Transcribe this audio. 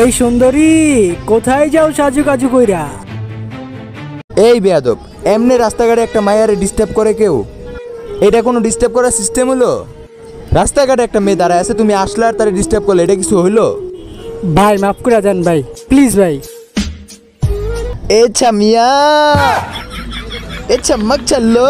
এই সুন্দরী কোথায় যাও সাজু কাজু কইরা? এই বেয়াদব এমনি রাস্তাঘাটে একটা মায়ারে ডিস্টার্ব করে কেউ? এটা কোনো ডিস্টার্ব করার সিস্টেম হলো? রাস্তাঘাটে একটা মেয়ে দাঁড়ায় আছে তুমি আসলে আর তারা ডিস্টার্ব করলে এটা কিছু হইল? ভাই মাফ করে দেন ভাই প্লিজ ভাই। এচ্ছা মিয়া এচ্ছা মগ চলো